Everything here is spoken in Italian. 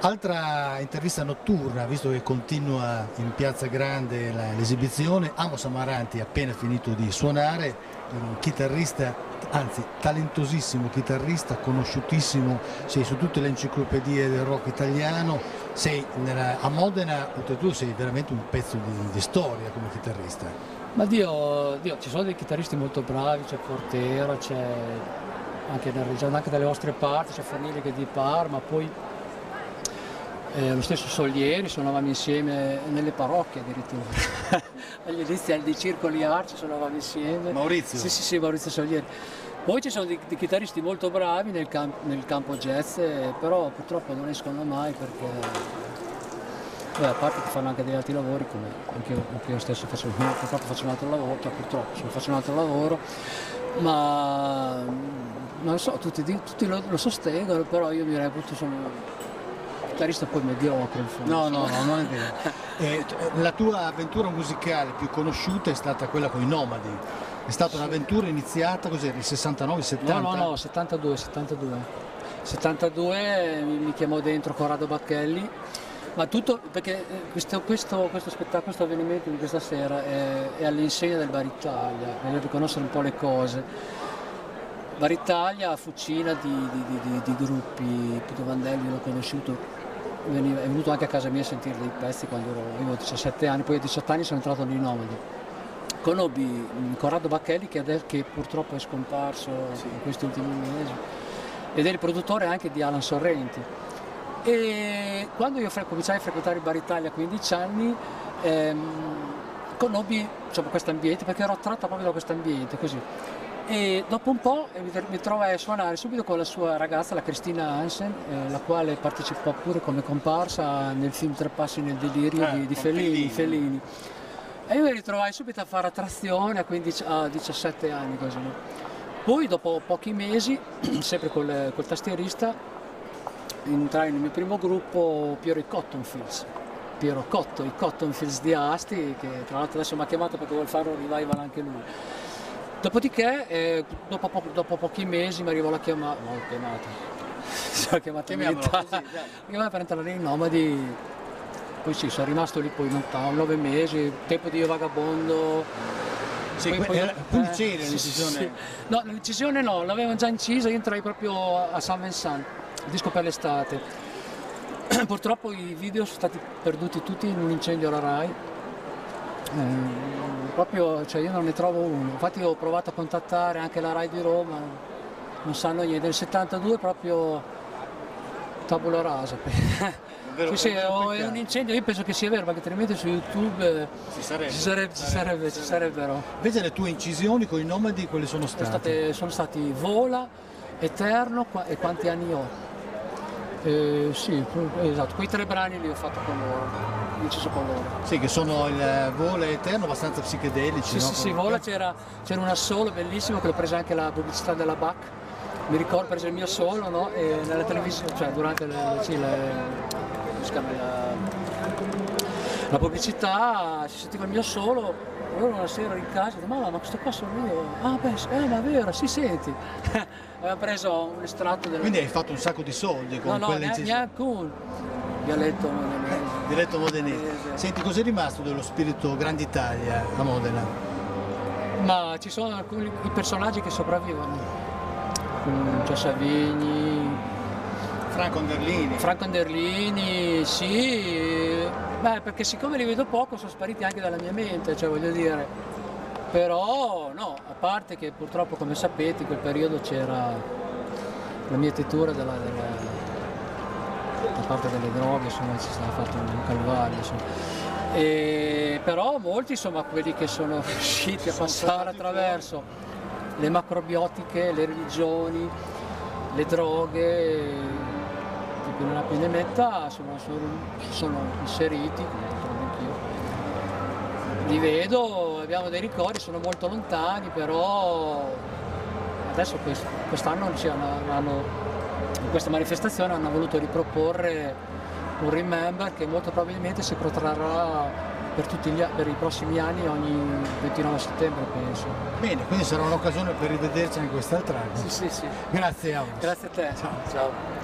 Altra intervista notturna, visto che continua in Piazza Grande l'esibizione, Amos Amaranti appena finito di suonare, un chitarrista, anzi talentosissimo chitarrista, conosciutissimo, sei su tutte le enciclopedie del rock italiano, sei nella, a Modena, oltretutto sei veramente un pezzo di, di storia come chitarrista. Ma Dio, Dio, ci sono dei chitarristi molto bravi, c'è Portero, c'è anche, anche dalle vostre parti, c'è Fornili di Parma, poi eh, lo stesso Solieri, suonavamo insieme nelle parrocchie addirittura, agli inizi dei circoli arci suonavamo insieme. Maurizio? Sì, sì, sì, Maurizio Solieri. Poi ci sono dei, dei chitarristi molto bravi nel, camp nel campo jazz, eh, però purtroppo non escono mai perché Beh, a parte che fanno anche degli altri lavori come anche io, anche io stesso faccio, faccio un altro lavoro, cioè purtroppo faccio un altro lavoro, ma non so, tutti, tutti lo, lo, sostengono, però io mi reputo sono chitarrista poi mediocre. No, no, no, non è vero. Eh, la tua avventura musicale più conosciuta è stata quella con i Nomadi. È stata un'avventura iniziata cos'era? Nel 69, 70? No, no, no, 72, 72. 72 mi chiamò dentro Corrado Bacchelli, ma tutto perché eh, questo, questo, questo spettacolo, questo avvenimento di questa sera è, è all'insegna del Bar Italia, per riconoscere un po' le cose. Bar Italia, fucina di, di, di, di gruppi, Pito Vandelli l'ho conosciuto veniva, è venuto anche a casa mia a sentire dei pezzi quando ero, avevo 17 anni, poi a 18 anni sono entrato nei Nomadi. Conobbi Corrado Bacchelli che, adesso, che purtroppo è scomparso sì. in questi ultimi mesi ed è il produttore anche di Alan Sorrenti. E quando io cominciai a frequentare il Bar Italia a 15 anni ehm, conobbi insomma, questo ambiente perché ero attratta proprio da questo ambiente così e dopo un po' mi trovai a suonare subito con la sua ragazza, la Cristina Hansen, eh, la quale partecipò pure come comparsa nel film Tre passi nel delirio eh, di, di Fellini, Fellini, E io mi ritrovai subito a fare attrazione a, 15, a 17 anni così. Poi dopo pochi mesi, sempre col, col tastierista, entrai nel mio primo gruppo Piero i Cottonfields. Piero Cotto, i Cottonfields di Asti, che tra l'altro adesso mi ha chiamato perché vuole fare un revival anche lui. Dopodiché, eh, dopo, po dopo, pochi mesi mi arrivò la chiamata, no, chiamata, sono chiamata chiamata per entrare in nomadi, poi sì, sono rimasto lì poi lontano, nove mesi, tempo di vagabondo. Sì, poi, poi, era eh, l'incisione? Sì, sì. No, l'incisione no, l'avevano già incisa, io entrai proprio a San Vincent, il disco per l'estate. Purtroppo i video sono stati perduti tutti in un incendio alla RAI. Eh, proprio, cioè io non ne trovo uno. Infatti ho provato a contattare anche la RAI di Roma, non sanno niente. Nel 72 proprio tabula rasa. Vero, sì, sì, è un incendio, io penso che sia vero, perché altrimenti su YouTube ci, sarebbe, ci, sarebbe, ci, sarebbe, ci sarebbero. Invece le tue incisioni con i nomadi quali sono state? state sono stati Vola, Eterno e quanti anni ho. Eh, sì, esatto, quei tre brani li ho fatto con loro inciso con loro. Sì, che sono il Vola Eterno, abbastanza psichedelici. Sì, no? sì, sì, Vola c'era, una solo bellissima che l'ho presa anche la pubblicità della BAC. Mi ricordo, presa il mio solo, no? E nella televisione, cioè durante le, sì, le, la, la pubblicità si sentiva il mio solo allora una sera in casa, dico, mamma ma questo qua sono io, ah beh, eh, ma è vero, si senti. Aveva preso un estratto del... Quindi hai fatto un sacco di soldi con no, quelle no, neanche un dialetto modenese. Eh, dialetto modenese. Senti, cos'è rimasto dello spirito Grande Italia a Modena? Ma ci sono alcuni personaggi che sopravvivono. C'è Savigni. Franco Anderlini. Franco Anderlini, sì, Beh, perché siccome li vedo poco sono spariti anche dalla mia mente, cioè voglio dire. Però no, a parte che purtroppo come sapete in quel periodo c'era la mietitura della, della, da parte delle droghe, insomma ci stava fatto un calvario. E, però molti insomma quelli che sono riusciti a passare attraverso le macrobiotiche, le religioni, le droghe, più nella più ne metta sono, sono, inseriti, li vedo, abbiamo dei ricordi, sono molto lontani, però adesso quest'anno in questa manifestazione hanno voluto riproporre un remember che molto probabilmente si protrarrà per, gli, per, i prossimi anni ogni 29 settembre penso. Bene, quindi sarà un'occasione per rivederci anche quest'altro anno. Sì, sì, sì. Grazie Amos. Grazie a te. Ciao. Ciao.